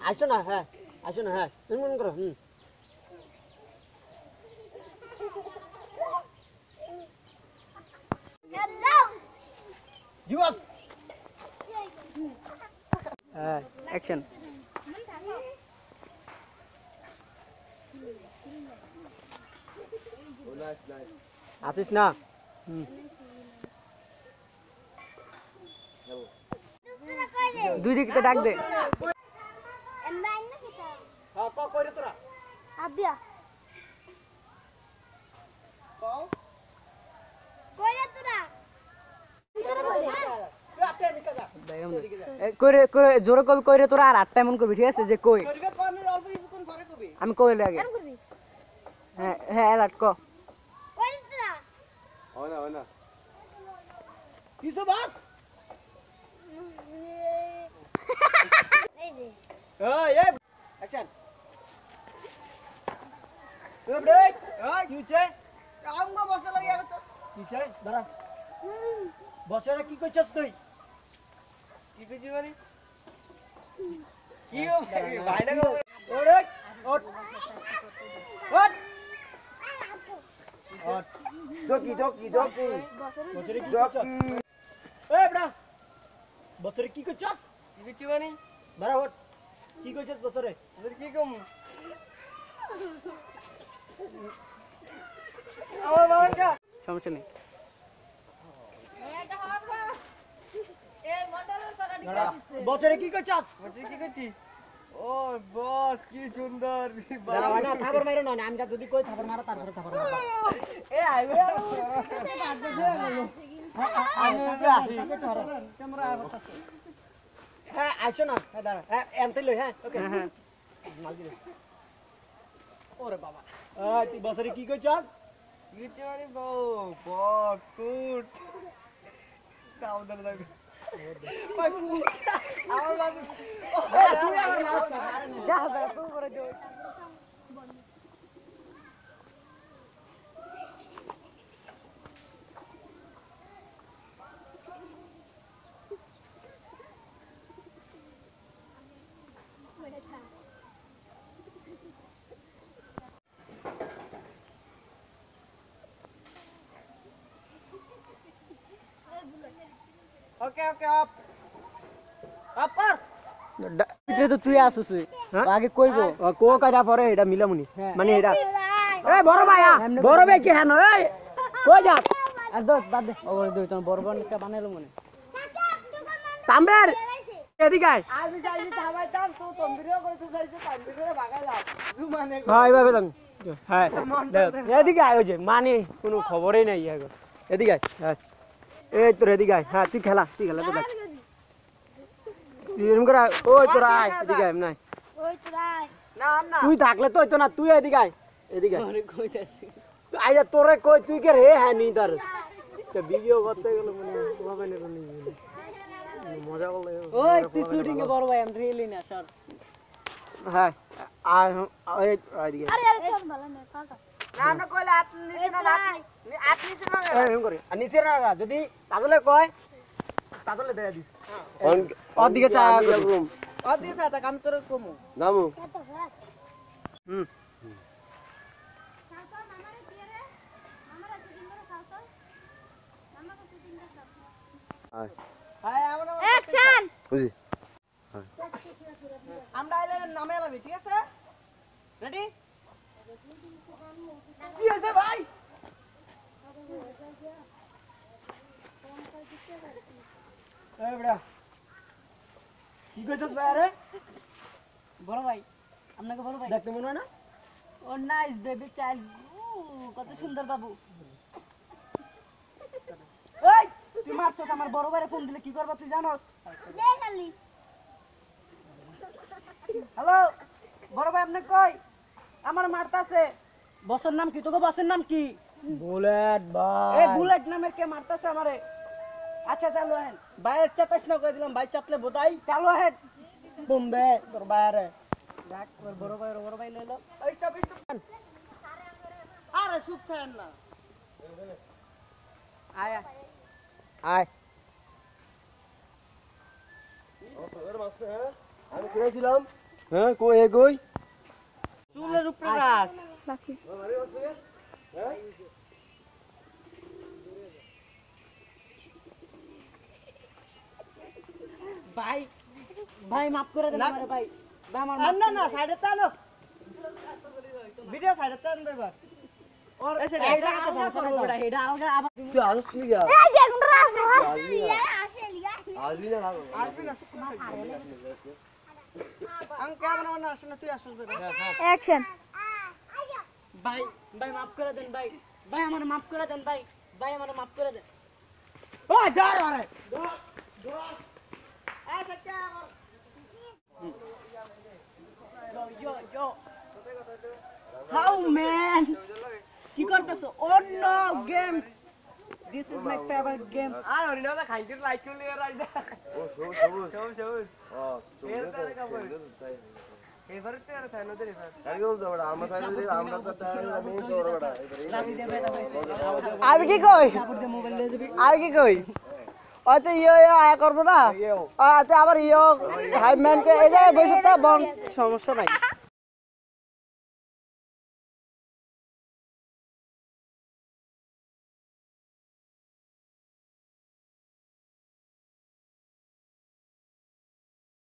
আসো না হ্যাঁ আসো না হ্যাঁ তুমি মনে করো হুম যুবস হ্যাঁ অ্যাকশন আসিস না? দুই দিকে ডাক দে। জোরে কবি কইরে তোরা আর আটটা এমন করবি ঠিক আছে? যে কই। আমি কইলে আগে। কেন করবি হ্যাঁ হ্যাঁ এলাট ক কইরা তোরা হয় না হয় না কিছু বাস এই এই অ্যাকশন তুই ব্রেক এই কিছে কাম গো বসে লাগি আর তো কিছে দাঁড়া বসে রে কি কইছস তুই কি কইছিস মানে কি ও ভাইডা গো ওরে ওট ওট জকি জকি জকি। বসরে কি জকি। বড়া কি কি কইছিস মানে? কি কি কম আমার সমস্যা নেই। বছরে কি করছাস বলছি কি করছি? ও বস কি সুন্দর না থাপড় মারো না আমি যদি কই থাপড় মারো তারপরে থাপড় মারো। এ আইবে হ্যাঁ আইসো না হ্যাঁ দাঁড়া হ্যাঁ এমতে লই হ্যাঁ ওকে। হ্যাঁ মাল দিলে ওরে বাবা। তুই বছরে কি করছাস কিছু বউ বক কুট। কাউদার লাগে আমার বাজে তুই আমার মাছ যা বেটা তুই করে দিও ওকে ওকে আপ আপ কর পিঠে তো তুই আসুস? আগে কইবো। কো কাটা পরে এটা মিলামুনি। মানে এটা এই বড় ভাইয়া বড় ভাই কি হ্যাঁ এই? কই যা আর দোস বাদ দে। ও দুই তোমার বড় বড় বানাইলো মনে তাম্বের! এদিকে আয়। আমি যাইছি থামাইতাম তো তম্বিরিও করে তুই যাইছিস ভাগাইলাম তুই মানে হ্যাঁ এইভাবে দাম হ্যাঁ এদিকে আয় ওই যে মানে কোনো খবরই নাই এদিকে আয়। হ্যাঁ। এই তোর এদিকে আয়। হ্যাঁ তুই খেলা তুই খেলা তো দেখ এরকম করে ওই তোরা আয় এদিকে আয় নাই। ওই তোরা না না। তুই থাকলে তো হইতো না তুই এদিকে আয় এদিকে আয়। আরে কইতাছি। তুই আইয়া তোরে কই তুই কে রে? হ্যাঁ নি তার। তো ভিডিও করতে গেলে মানে মোবাইলে তো নেই মজা করলে ওই তুই শুটিং এ বড় ভাই আমি রিয়েলি না স্যার হ্যাঁ আয় এই এদিকে আয়। আরে আরে ভালো না কাকা না না না না না যদি তাহলে কয় তাহলে দেয়া দিস ওর দিকে চা আর দিছ তা কাম তোর কমু। নামু। কত হুম আমরা অ্যাকশন বুঝি। আমরা নামে এলাবি ঠিক আছে? রেডি কি আছে ভাই এই বড়া কি ভাই আরে? বড় ভাই আপনাকে বড় ভাই। দেখতে মনে হয় না? ও নাইস বেবি চাইল্ড কত সুন্দর বাবু। এই তুই মারছস আমার বড় ভাইরে ফোন দিলে কি করবা তুই জানোস? হ্যালো বড় ভাই আপনি কই? আমার মারতাছে। বসের নাম কি? তোকে বসের নাম কি? বুলেট ভাই। এই বুলেট নামের কে মারতাছে আমারে? আচ্ছা চালু হেন। বাইরে চাতাইস না কই দিলাম ভাই চাতলে বোধাই। চালু হেন। বোম্বে তোর বাইরে। দেখ ওর বড় ভাই বড় ভাই লইলো। আরে চুপ থাকেন না। আয় আয়। আমি খেয়েছিলাম। হ্যাঁ কই এ কই চুলের উপরে রাখ। ভাই ভাই মাফ করে দেন আমারে ভাই। ভাই আমার মাফ না না সাইডে টানো। ভিডিও সাইডে টান এবার। ওর এটা এটা এটা এটা আলগা আবার তুই আসিস নি গা এই যে কোনটা আসো হ্যাঁ আসে। লিগা আসবি না আসবি না আং ক্যামেরা মানে আসে না তুই বেটা অ্যাকশন ভাই ভাই মাফ করে দেন ভাই। ভাই আমার মাফ করে দেন ভাই। ভাই আমার মাফ করে দেন। ও যাই আরে এই সত্যি আমার yo yo how man? কি করতেছো? Oh no games. This is my favorite game. আর হরিণা খাইতে লাইক করলে রাইদা ও সবুজ সবুজ। সবুজ সবুজ। ও। এবারে তো আর তাই। নদী রে কাই বলতো বড় আমরা তাই দিই আমরা তো তাই আমি তো বড় আমি কি কই আমি কি কই? অত ইয়ে ইয়ে আয়া করব না? আবার ইয়ে হাই ম্যানকে এই জায়গায় বসে বন সমস্যা নাই।